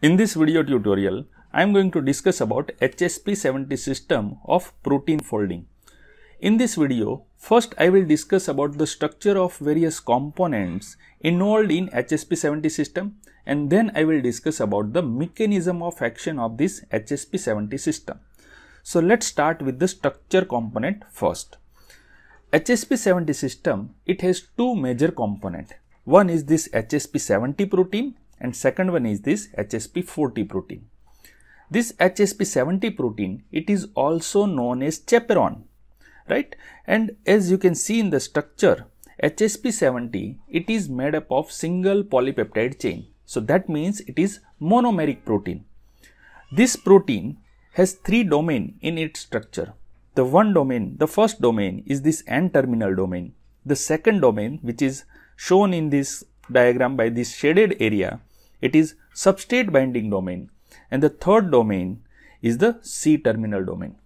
In this video tutorial, I am going to discuss about HSP70 system of protein folding. In this video, first I will discuss about the structure of various components involved in HSP70 system and then I will discuss about the mechanism of action of this HSP70 system. So let's start with the structure component first. HSP70 system, it has two major component. One is this HSP70 protein and second one is this HSP40 protein. This HSP70 protein, it is also known as chaperone, right? And as you can see in the structure, HSP70, it is made up of single polypeptide chain. So that means it is monomeric protein. This protein has three domain in its structure. The one domain, the first domain is this N-terminal domain. The second domain, which is shown in this diagram by this shaded area, it is substrate binding domain and the third domain is the C-terminal domain.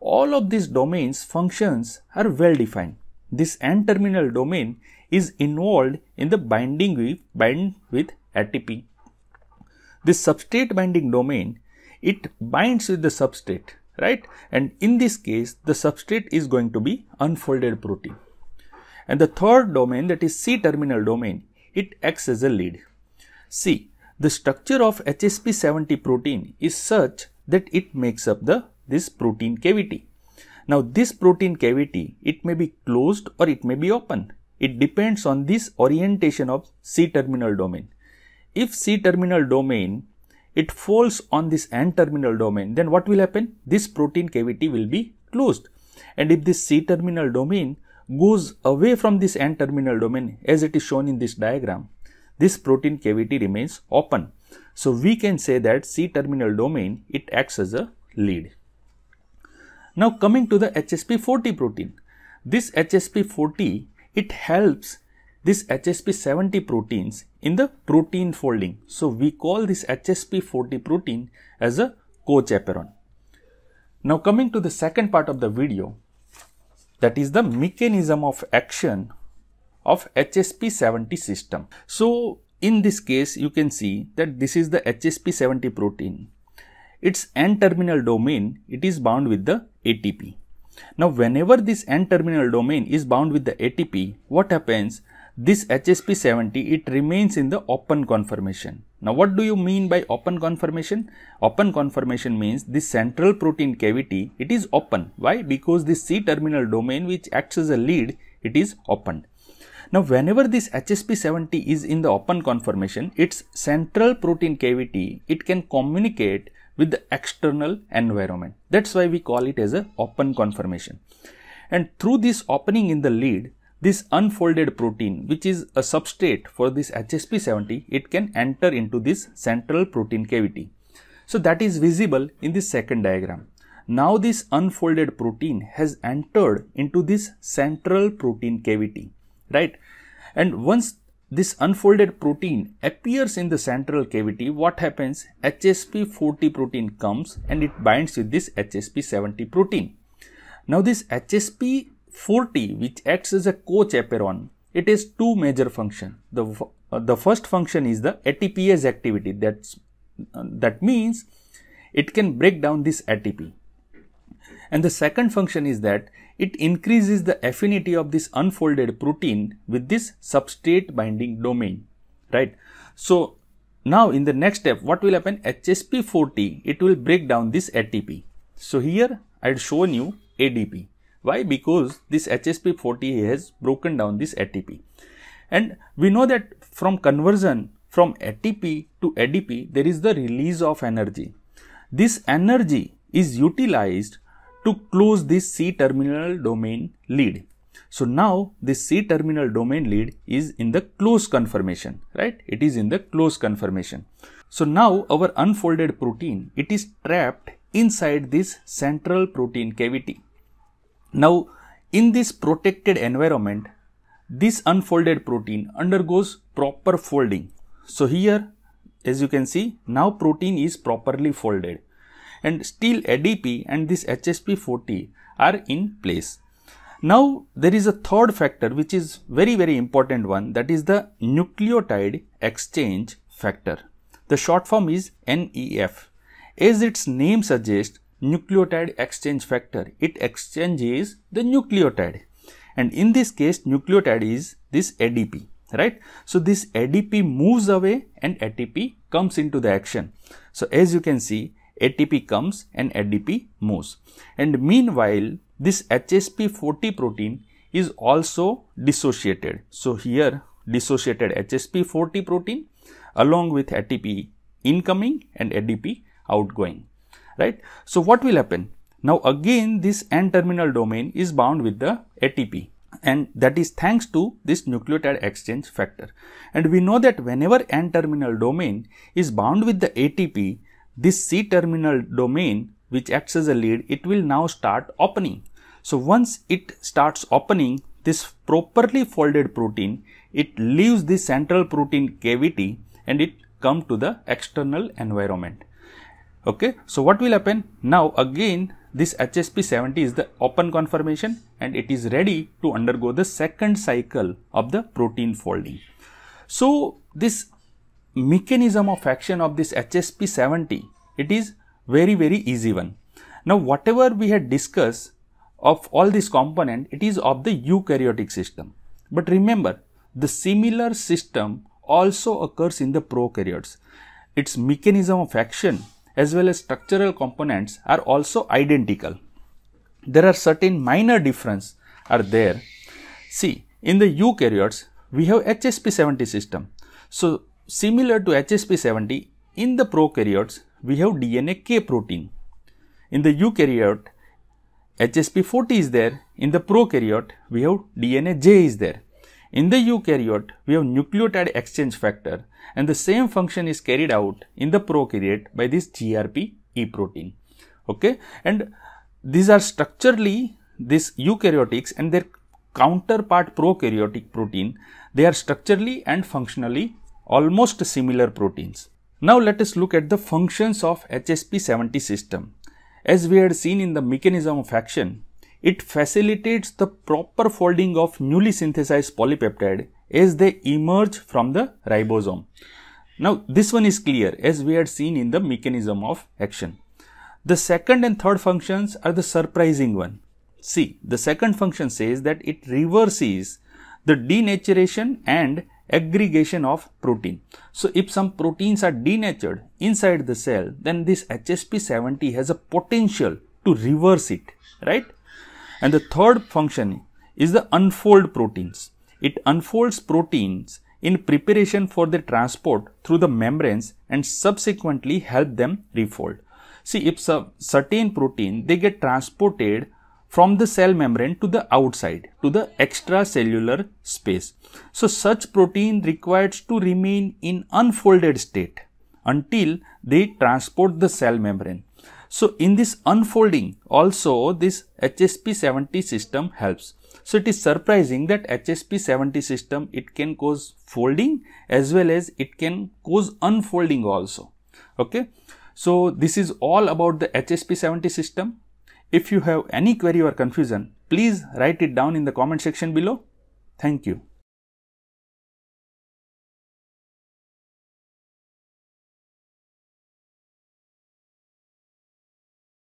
All of these domains functions are well defined. This N-terminal domain is involved in the binding with, bind with ATP. This substrate binding domain, it binds with the substrate, right? And in this case, the substrate is going to be unfolded protein. And the third domain that is C-terminal domain, it acts as a lead. See, the structure of HSP70 protein is such that it makes up the this protein cavity. Now this protein cavity, it may be closed or it may be open. It depends on this orientation of C-terminal domain. If C-terminal domain, it falls on this N-terminal domain, then what will happen? This protein cavity will be closed. And if this C-terminal domain goes away from this N-terminal domain as it is shown in this diagram, this protein cavity remains open. So we can say that C-terminal domain, it acts as a lead. Now coming to the HSP40 protein. This HSP40, it helps this HSP70 proteins in the protein folding. So we call this HSP40 protein as a co-chaperone. Now coming to the second part of the video, that is the mechanism of action of HSP70 system. So in this case, you can see that this is the HSP70 protein. Its N-terminal domain, it is bound with the ATP. Now, whenever this N-terminal domain is bound with the ATP, what happens? This HSP70, it remains in the open conformation. Now, what do you mean by open conformation? Open conformation means the central protein cavity, it is open. Why? Because this C-terminal domain which acts as a lead, it is open. Now, whenever this HSP70 is in the open conformation, its central protein cavity, it can communicate with the external environment. That's why we call it as a open conformation. And through this opening in the lead, this unfolded protein, which is a substrate for this HSP70, it can enter into this central protein cavity. So that is visible in the second diagram. Now this unfolded protein has entered into this central protein cavity right? And once this unfolded protein appears in the central cavity, what happens? HSP40 protein comes and it binds with this HSP70 protein. Now this HSP40 which acts as a co-chaperone, it has two major functions. The, uh, the first function is the ATPase activity. That's, uh, that means it can break down this ATP. And the second function is that it increases the affinity of this unfolded protein with this substrate binding domain, right? So now in the next step, what will happen? HSP40, it will break down this ATP. So here I had shown you ADP. Why? Because this HSP40 has broken down this ATP. And we know that from conversion from ATP to ADP, there is the release of energy. This energy is utilized to close this C-terminal domain lead. So now this C-terminal domain lead is in the close conformation, right? It is in the close conformation. So now our unfolded protein, it is trapped inside this central protein cavity. Now in this protected environment, this unfolded protein undergoes proper folding. So here as you can see now protein is properly folded and still ADP and this HSP40 are in place. Now there is a third factor which is very very important one that is the nucleotide exchange factor. The short form is NEF. As its name suggests, nucleotide exchange factor, it exchanges the nucleotide. And in this case, nucleotide is this ADP, right? So this ADP moves away and ATP comes into the action. So as you can see, ATP comes and ADP moves. And meanwhile, this HSP40 protein is also dissociated. So here dissociated HSP40 protein along with ATP incoming and ADP outgoing, right? So what will happen? Now again this N-terminal domain is bound with the ATP and that is thanks to this nucleotide exchange factor. And we know that whenever N-terminal domain is bound with the ATP, this C-terminal domain which acts as a lead, it will now start opening. So once it starts opening, this properly folded protein, it leaves the central protein cavity and it come to the external environment. Okay, so what will happen? Now again this HSP70 is the open conformation and it is ready to undergo the second cycle of the protein folding. So this mechanism of action of this HSP70, it is very very easy one. Now whatever we had discussed of all these component, it is of the eukaryotic system. But remember, the similar system also occurs in the prokaryotes. Its mechanism of action as well as structural components are also identical. There are certain minor difference are there. See, in the eukaryotes, we have HSP70 system. So, similar to HSP70, in the prokaryotes, we have DnaK protein. In the eukaryote, HSP40 is there. In the prokaryote, we have DnaJ is there. In the eukaryote, we have nucleotide exchange factor and the same function is carried out in the prokaryote by this GRP E protein. Okay, and these are structurally this eukaryotics and their counterpart prokaryotic protein, they are structurally and functionally almost similar proteins. Now let us look at the functions of HSP70 system. As we had seen in the mechanism of action, it facilitates the proper folding of newly synthesized polypeptide as they emerge from the ribosome. Now, this one is clear as we had seen in the mechanism of action. The second and third functions are the surprising one. See, the second function says that it reverses the denaturation and aggregation of protein. So, if some proteins are denatured inside the cell, then this HSP70 has a potential to reverse it, right? And the third function is the unfold proteins. It unfolds proteins in preparation for the transport through the membranes and subsequently help them refold. See, if certain protein, they get transported from the cell membrane to the outside, to the extracellular space. So, such protein requires to remain in unfolded state until they transport the cell membrane. So in this unfolding also this HSP70 system helps. So it is surprising that HSP70 system it can cause folding as well as it can cause unfolding also. Okay. So this is all about the HSP70 system. If you have any query or confusion, please write it down in the comment section below. Thank you.